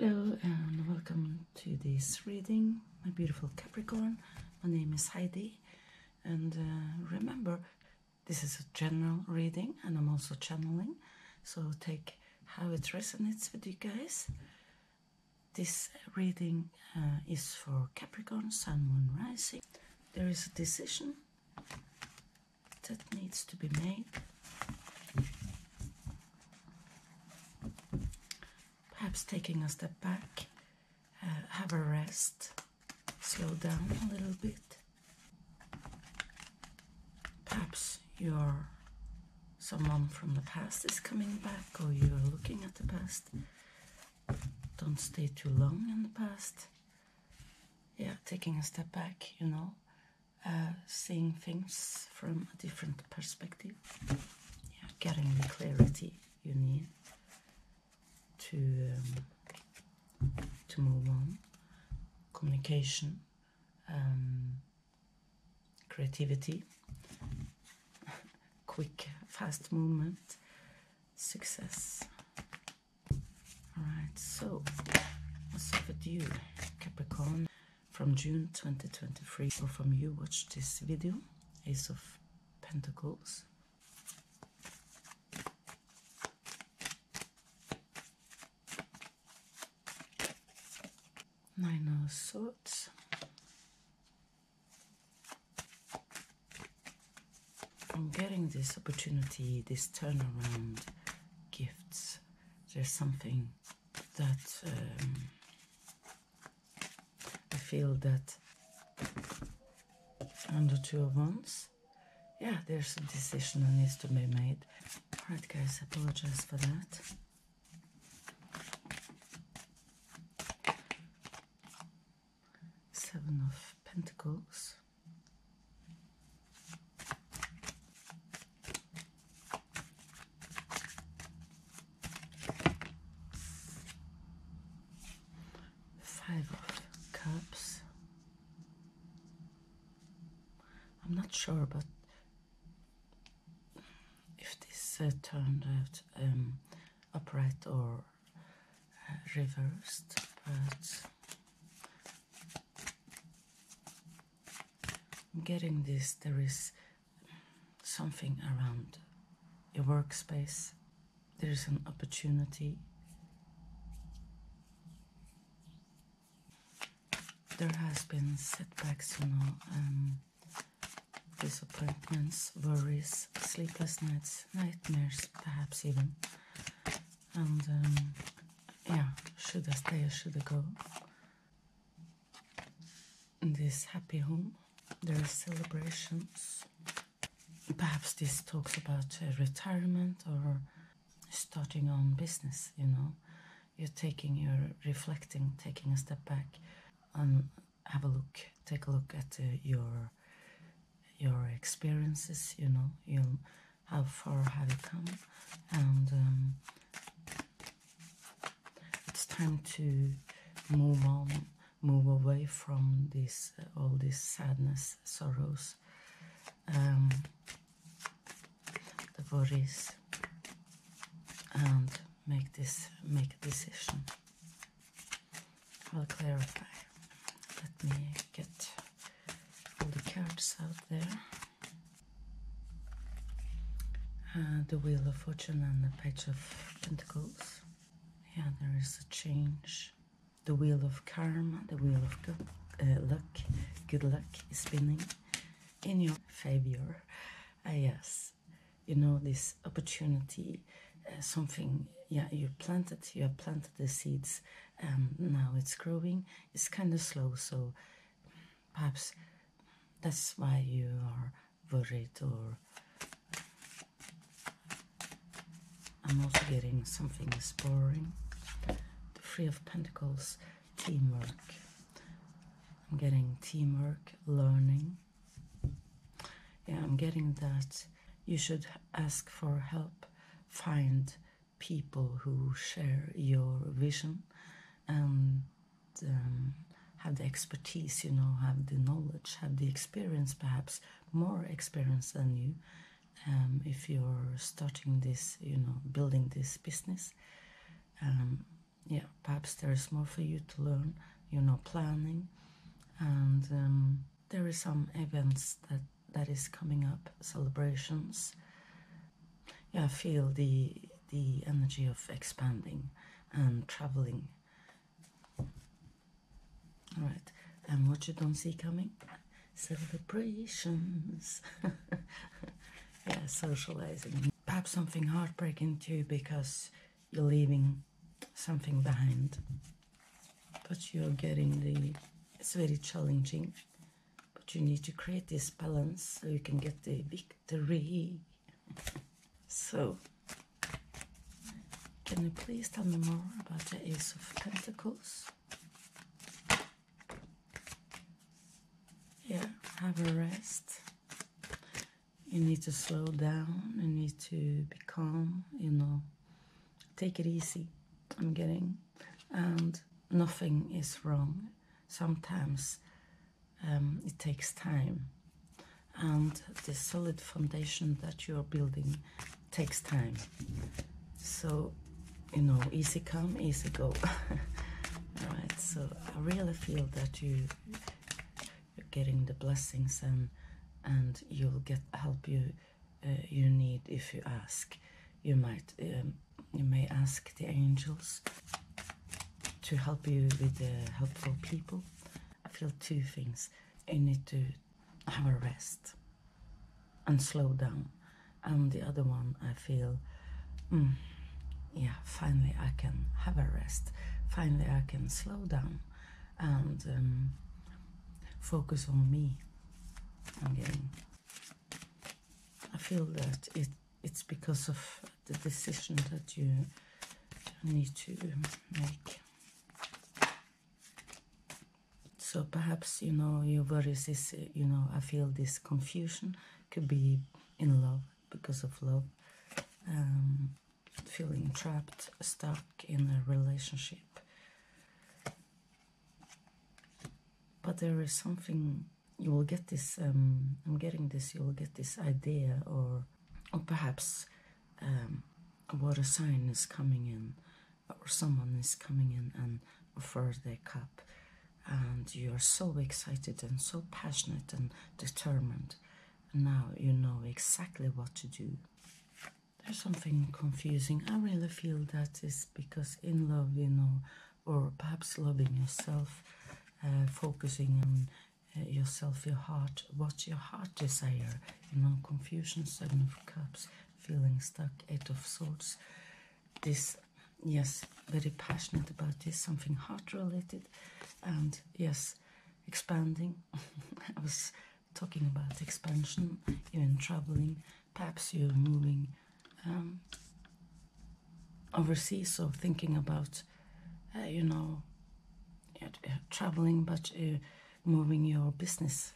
Hello and welcome to this reading, my beautiful Capricorn. My name is Heidi, and uh, remember, this is a general reading, and I'm also channeling, so take how it resonates with you guys. This reading uh, is for Capricorn, Sun, Moon, Rising. There is a decision that needs to be made taking a step back, uh, have a rest, slow down a little bit. Perhaps you're someone from the past is coming back, or you are looking at the past. Don't stay too long in the past. Yeah, taking a step back, you know, uh, seeing things from a different perspective. Yeah, getting the clarity you need to um, to move on. Communication, um, creativity, quick, fast movement, success. All right. So, what's up with you, Capricorn? From June 2023, or from you watch this video, Ace of Pentacles. Nine of Swords. I'm getting this opportunity, this turnaround gifts. There's something that um, I feel that under two of wands, yeah, there's a decision that needs to be made. Alright, guys, I apologize for that. Seven of Pentacles. Five of Cups. I'm not sure, but if this uh, turned out um, upright or uh, reversed, but getting this. There is something around your workspace. There is an opportunity. There has been setbacks, you know, um, disappointments, worries, sleepless nights, nightmares, perhaps even. And um, yeah, should I stay or should I go? In this happy home, there are celebrations. Perhaps this talks about uh, retirement or starting on business, you know. You're taking, you're reflecting, taking a step back and have a look, take a look at uh, your your experiences, you know, you how far have you come, and um, it's time to move on, move away from this uh, all this sadness, sorrows, um, the worries, and make this make a decision. I'll clarify. Let me get all the cards out there. Uh, the Wheel of Fortune and the Page of Pentacles. Yeah, there is a change. The Wheel of Karma, the Wheel of good, uh, Luck, good luck is spinning in your favor. Uh, yes, you know, this opportunity, uh, something, yeah, you planted, you have planted the seeds, and now it's growing. It's kind of slow, so perhaps that's why you are worried or I'm also getting something is boring. Three of Pentacles, teamwork. I'm getting teamwork, learning. Yeah, I'm getting that you should ask for help, find people who share your vision and um, have the expertise, you know, have the knowledge, have the experience, perhaps more experience than you. Um, if you're starting this, you know, building this business, um, yeah, perhaps there is more for you to learn. You're not planning, and um, there is some events that that is coming up, celebrations. Yeah, feel the the energy of expanding and traveling. All right, and what you don't see coming, celebrations. yeah, socializing. Perhaps something heartbreaking too because you're leaving something behind. But you're getting the, it's very challenging. But you need to create this balance so you can get the victory. so, can you please tell me more about the Ace of Pentacles? Yeah, have a rest. You need to slow down. You need to be calm, you know. Take it easy. I'm getting. And nothing is wrong. Sometimes um, it takes time. And the solid foundation that you're building takes time. So, you know, easy come, easy go. All right, so I really feel that you, you're getting the blessings and and you'll get help you uh, you need if you ask. You might um, you may ask the angels to help you with the helpful people. I feel two things. You need to have a rest and slow down. And the other one, I feel, mm, yeah, finally I can have a rest. Finally I can slow down and um, focus on me I'm. I feel that it it's because of the decision that you need to make. So perhaps you know your worries is you know I feel this confusion could be in love because of love, um, feeling trapped, stuck in a relationship. But there is something you will get this um, i'm getting this you will get this idea or or perhaps um, a water sign is coming in or someone is coming in and offers their cup. And you are so excited and so passionate and determined. And now you know exactly what to do. There's something confusing. I really feel that is because in love you know or perhaps loving yourself uh, focusing on yourself, your heart, what your heart desire. You know, confusion, seven of cups, feeling stuck, eight of swords. This, yes, very passionate about this, something heart related, and yes, expanding. I was talking about expansion, even traveling. Perhaps you're moving um, overseas, so thinking about, uh, you know, traveling, but. Uh, moving your business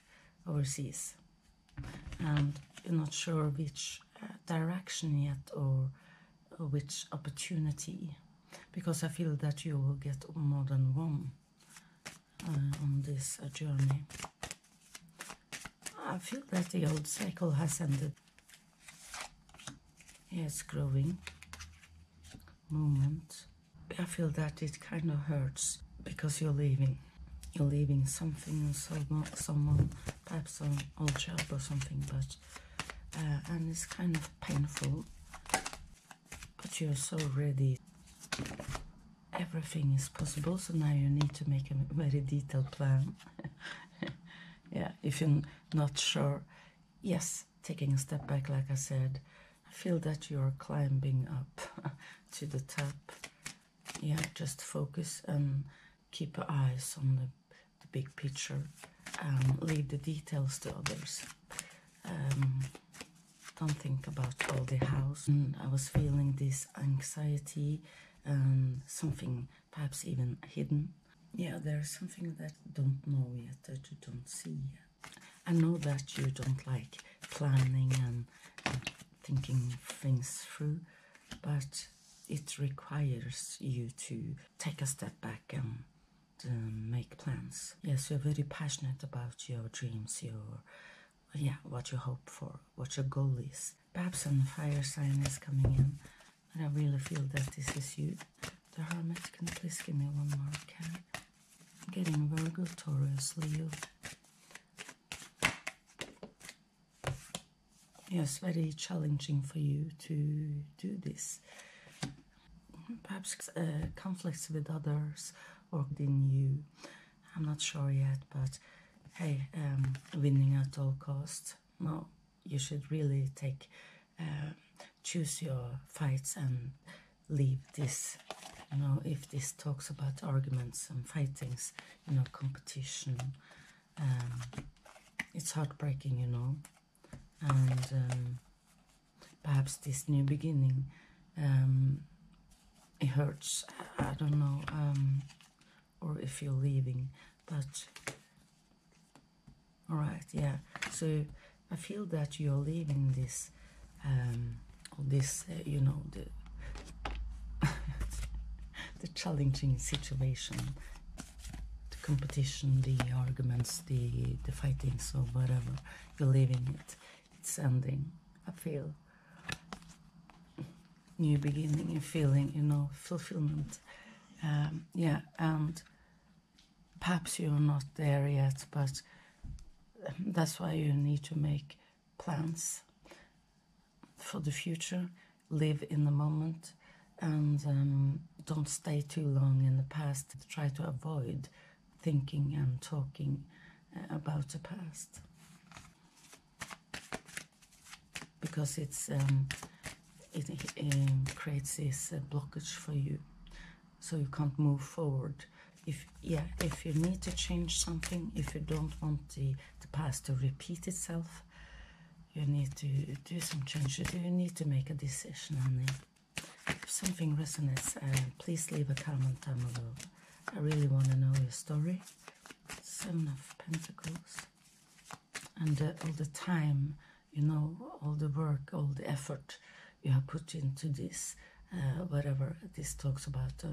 overseas and you're not sure which uh, direction yet or, which opportunity because I feel that you will get more than one uh, on this uh, journey. I feel that the old cycle has ended. It's growing. Movement. I feel that it kind of hurts because you're leaving you're leaving something, someone, someone perhaps an old job or something, but uh, and it's kind of painful. But you're so ready. Everything is possible, so now you need to make a very detailed plan. yeah, if you're not sure, yes, taking a step back, like I said, I feel that you're climbing up to the top. Yeah, just focus and keep your eyes on the big picture and leave the details to others. Um, don't think about all the house. And I was feeling this anxiety and something perhaps even hidden. Yeah, there's something that don't know yet, that you don't see yet. I know that you don't like planning and thinking things through, but it requires you to take a step back and um, make plans. Yes, you're very passionate about your dreams, your yeah, what you hope for, what your goal is. Perhaps some fire sign is coming in, and I really feel that this is you. the Hermit. Can you please give me one more card? getting Virgo, Taurus, Leo. Yes, very challenging for you to do this. Perhaps uh, conflicts with others or within you. I'm not sure yet, but hey, um, winning at all costs. No, you should really take, uh, choose your fights and leave this. You know, if this talks about arguments and fightings, you know, competition, um, it's heartbreaking, you know, and um, perhaps this new beginning, um, it hurts. I don't know, um, or if you're leaving, but all right, yeah. So I feel that you're leaving this, um, this, uh, you know, the the challenging situation, the competition, the arguments, the the fighting, so whatever. You're leaving it. It's ending. I feel new beginning, a feeling, you know, fulfillment. Um, yeah, and perhaps you're not there yet, but that's why you need to make plans for the future, live in the moment, and um, don't stay too long in the past. Try to avoid thinking and talking uh, about the past. Because it's um, it, it creates this uh, blockage for you, so you can't move forward if yeah if you need to change something if you don't want the, the past to repeat itself you need to do some changes. You need to make a decision honey if something resonates uh, please leave a comment down below. I really want to know your story. Seven of pentacles. And uh, all the time you know all the work all the effort you have put into this uh, whatever this talks about uh,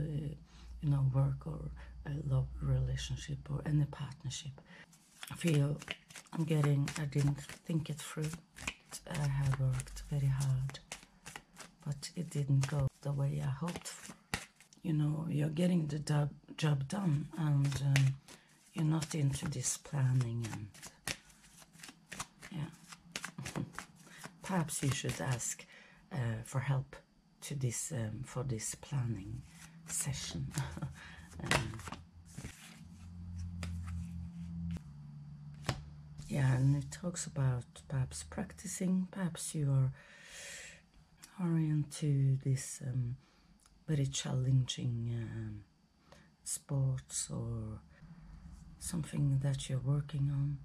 you know work or a love relationship or any partnership. I feel I'm getting I didn't think it through I have worked very hard but it didn't go the way I hoped you know you're getting the job, job done and um, you're not into this planning and yeah. Perhaps you should ask uh, for help to this um, for this planning session. Um, yeah and it talks about perhaps practicing perhaps you are are into this um, very challenging um, sports or something that you're working on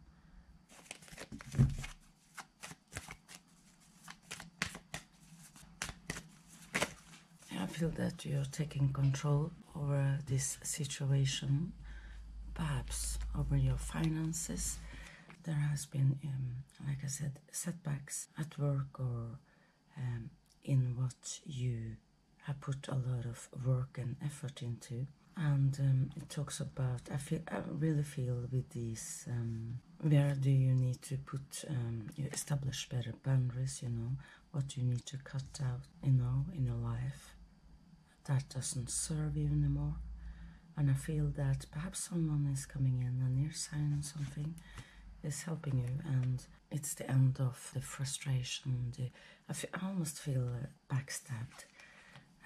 feel that you're taking control over this situation, perhaps over your finances. There has been, um, like I said, setbacks at work or um, in what you have put a lot of work and effort into. And um, it talks about, I feel, I really feel with these, um, where do you need to put, um, you establish better boundaries, you know, what you need to cut out, you know, in your life that doesn't serve you anymore. And I feel that perhaps someone is coming in, a near sign or something is helping you, and it's the end of the frustration. The, I, feel, I almost feel backstabbed.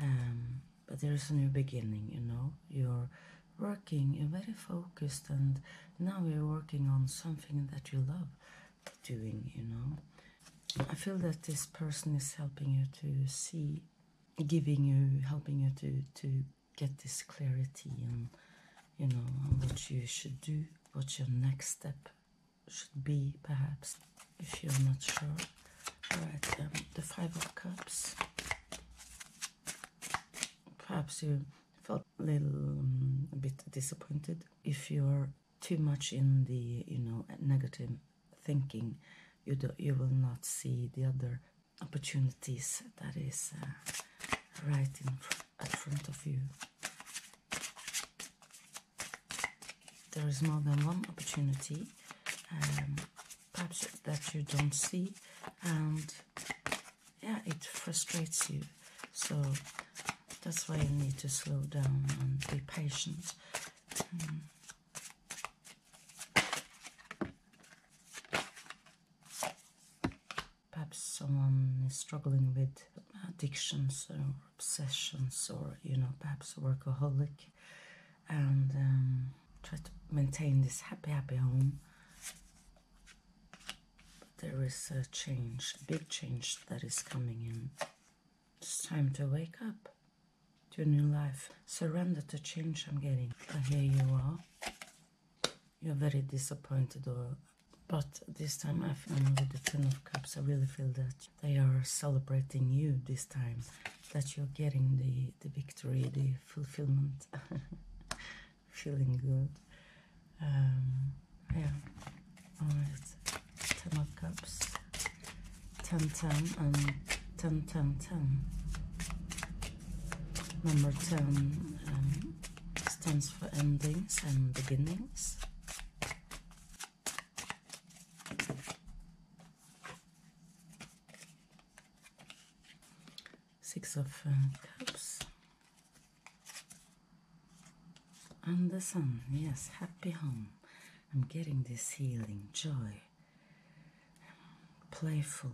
Um, but there's a new beginning, you know. You're working, you're very focused, and now you're working on something that you love doing, you know. I feel that this person is helping you to see giving you, helping you to, to get this clarity and, you know, what you should do, what your next step should be, perhaps, if you're not sure. Alright, um, the Five of Cups. Perhaps you felt a little, um, a bit disappointed if you're too much in the, you know, negative thinking. You do, you will not see the other opportunities that is uh, right in at front of you. There is more than one opportunity, um, perhaps that you don't see, and yeah, it frustrates you. So That's why you need to slow down and be patient. Hmm. Perhaps someone is struggling with addictions or obsessions, or you know, perhaps a workaholic, and um, try to maintain this happy, happy home. there is a change, a big change that is coming in. It's time to wake up to a new life. Surrender to change I'm getting. And here you are. You're very disappointed or but this time I feel with the Ten of Cups I really feel that they are celebrating you this time. That you're getting the, the victory, the fulfillment. Feeling good. Um, yeah. Alright. Ten of Cups. 10 10 and 10 10 10 number 10 um, stands for endings and beginnings six of uh, cups. And the sun yes happy home. I'm getting this healing joy. Playful.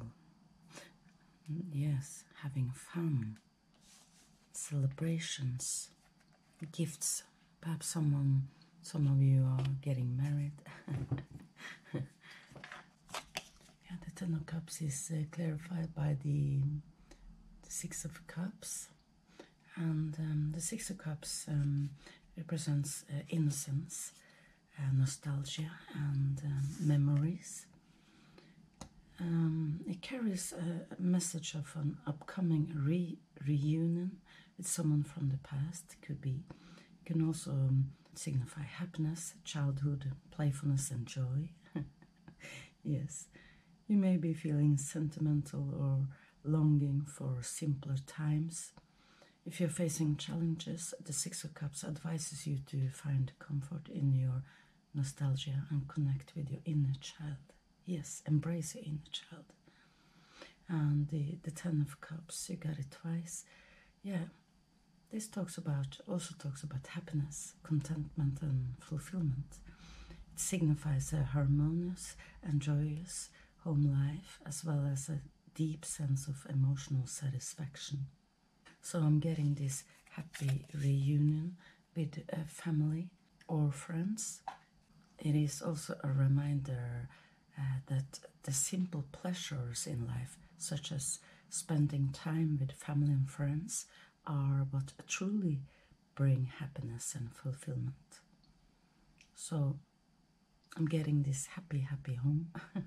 Yes having fun. Celebrations. Gifts. Perhaps someone some of you are getting married. Yeah the ten of cups is uh, clarified by the, the six of cups and um, the six of cups um, represents uh, innocence uh, nostalgia and um, memories um, it carries a message of an upcoming re reunion with someone from the past. It could be. It can also um, signify happiness, childhood, playfulness, and joy. yes, you may be feeling sentimental or longing for simpler times. If you're facing challenges, the Six of Cups advises you to find comfort in your nostalgia and connect with your inner child. Yes, embrace your inner child. And the, the Ten of Cups, you got it twice. Yeah, this talks about, also talks about happiness, contentment, and fulfillment. It signifies a harmonious and joyous home life, as well as a deep sense of emotional satisfaction. So I'm getting this happy reunion with a family or friends. It is also a reminder uh, that the simple pleasures in life, such as spending time with family and friends, are what truly bring happiness and fulfillment. So I'm getting this happy, happy home.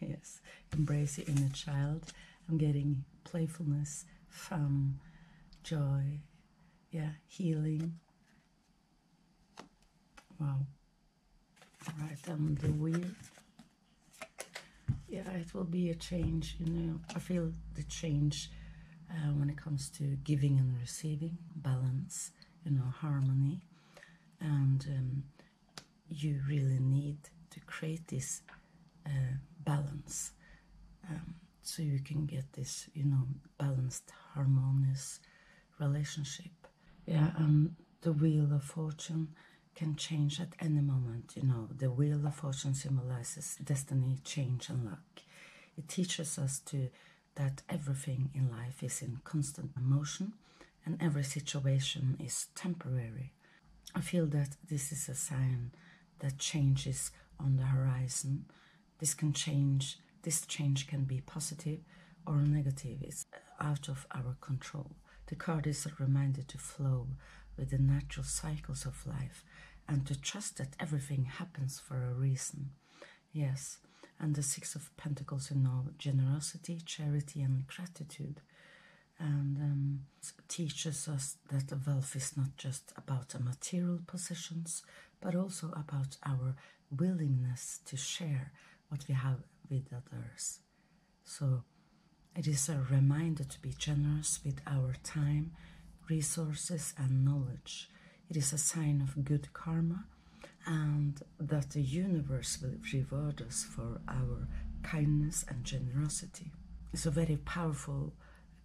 yes, embrace your inner child. I'm getting playfulness, fun, joy, yeah, healing. Wow. Right on the wheel. Yeah, it will be a change, you know. I feel the change uh, when it comes to giving and receiving, balance, you know, harmony. And um, you really need to create this uh, balance um, so you can get this, you know, balanced, harmonious relationship. Yeah, and the wheel of fortune can change at any moment. You know, the wheel of fortune symbolizes destiny, change, and luck. It teaches us to that everything in life is in constant motion and every situation is temporary. I feel that this is a sign that change is on the horizon. This can change, this change can be positive or negative. It's out of our control. The card is a reminder to flow with the natural cycles of life and to trust that everything happens for a reason. Yes, and the Six of Pentacles, you know, generosity, charity, and gratitude. And um, teaches us that wealth is not just about material possessions, but also about our willingness to share what we have with others. So it is a reminder to be generous with our time, resources, and knowledge. It is a sign of good karma and that the universe will reward us for our kindness and generosity. It's a very powerful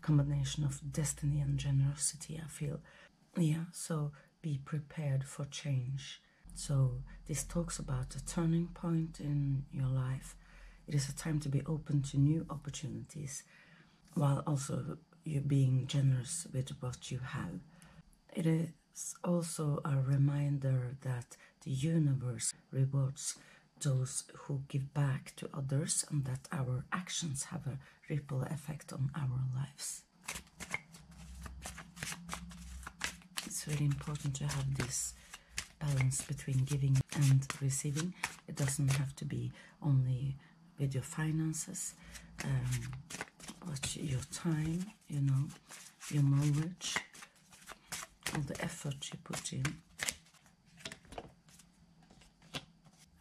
combination of destiny and generosity, I feel. Yeah, so be prepared for change. So, this talks about a turning point in your life. It is a time to be open to new opportunities while also you being generous with what you have. It is also a reminder that the universe rewards those who give back to others and that our actions have a ripple effect on our lives. It's really important to have this balance between giving and receiving. It doesn't have to be only with your finances, um, but your time, you know, your knowledge, all the effort you put in.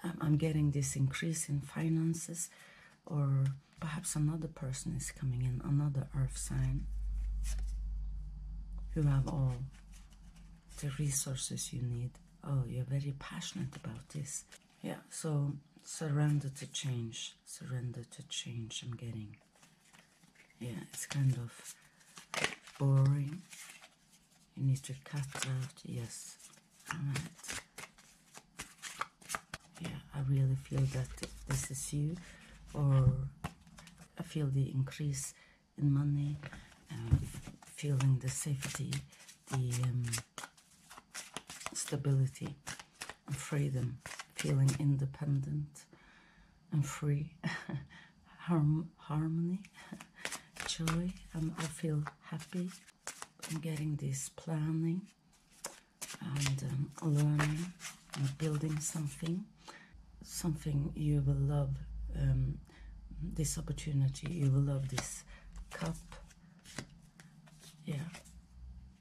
Um, I'm getting this increase in finances, or perhaps another person is coming in, another earth sign, who have all the resources you need. Oh, you're very passionate about this. Yeah, so surrender to change. Surrender to change. I'm getting. Yeah, it's kind of boring. You need to cut out. Yes. Alright. Yeah, I really feel that this is you, or I feel the increase in money, um, feeling the safety, the um, stability and freedom, feeling independent and free, Harm harmony, joy, I feel happy. I'm getting this planning and um, learning and building something, something you will love. Um, this opportunity, you will love this cup. Yeah,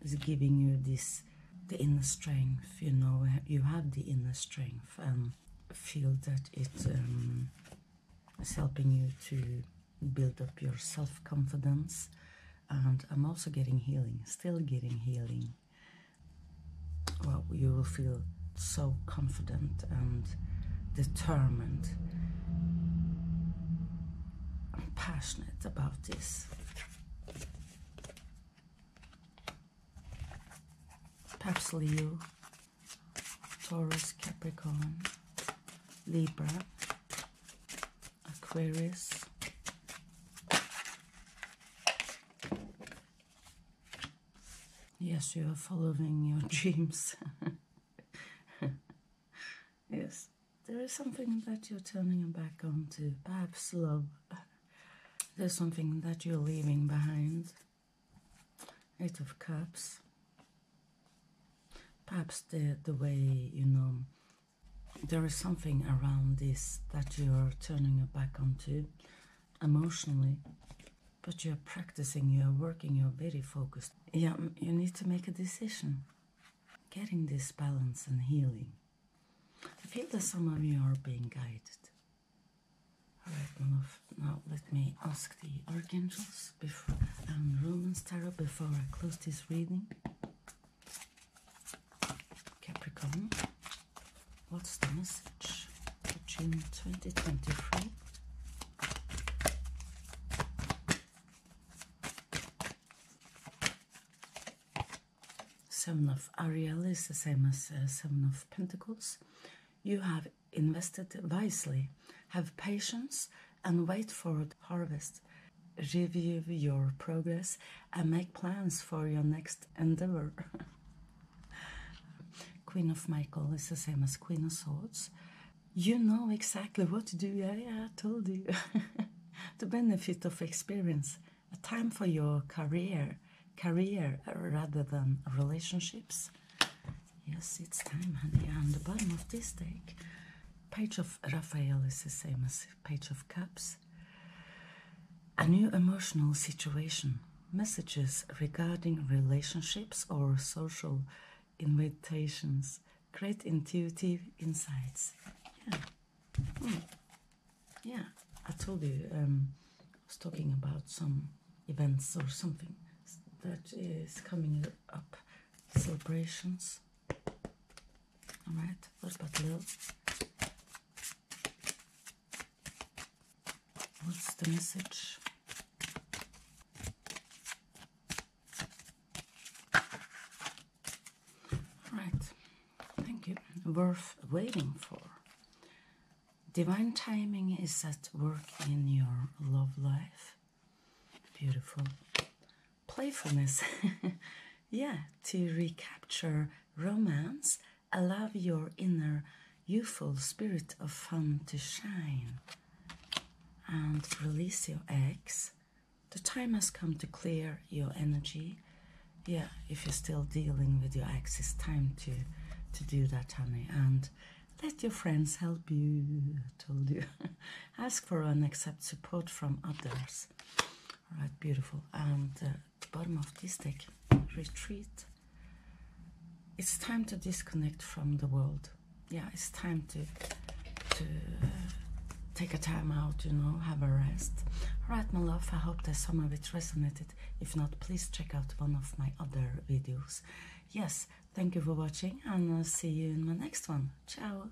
is giving you this the inner strength. You know, you have the inner strength, and feel that it um, is helping you to build up your self confidence. And I'm also getting healing, still getting healing. Well, you will feel so confident and determined and passionate about this. Perhaps Leo, Taurus, Capricorn, Libra, Aquarius. Yes, you are following your dreams. yes, there is something that you're turning your back on to. Perhaps love. There's something that you're leaving behind. Eight of Cups. Perhaps the, the way, you know, there is something around this that you're turning your back onto emotionally, but you're practicing, you're working, you're very focused. Yeah, you need to make a decision. Getting this balance and healing. I feel that some of you are being guided. My love, now let me ask the archangels before and Romance Tarot before I close this reading. Capricorn. What's the message for June 2023? Seven of Ariel is the same as uh, Seven of Pentacles. You have invested wisely, have patience, and wait for the harvest. Review your progress and make plans for your next endeavor. Queen of Michael is the same as Queen of Swords. You know exactly what to do. Yeah, I told you. the benefit of experience. A time for your career, career rather than relationships. Yes, it's time, honey. And the bottom of this deck, Page of Raphael is the same as Page of Cups. A new emotional situation. Messages regarding relationships or social invitations, great intuitive insights. Yeah. Hmm. Yeah, I told you um, I was talking about some events or something that is coming up, celebrations. Alright, what about? What's the message? Worth waiting for. Divine timing is at work in your love life. Beautiful. Playfulness. yeah, to recapture romance, allow your inner youthful spirit of fun to shine and release your eggs. The time has come to clear your energy. Yeah, if you're still dealing with your ex, it's time to to do that, honey. And let your friends help you. Told you. Ask for and accept support from others. All right, beautiful. And uh, the bottom of this deck, retreat. It's time to disconnect from the world. Yeah, it's time to to uh, take a time out, you know, have a rest. Alright, my love, I hope that some of it resonated. If not, please check out one of my other videos. Yes, thank you for watching, and I'll see you in my next one. Ciao!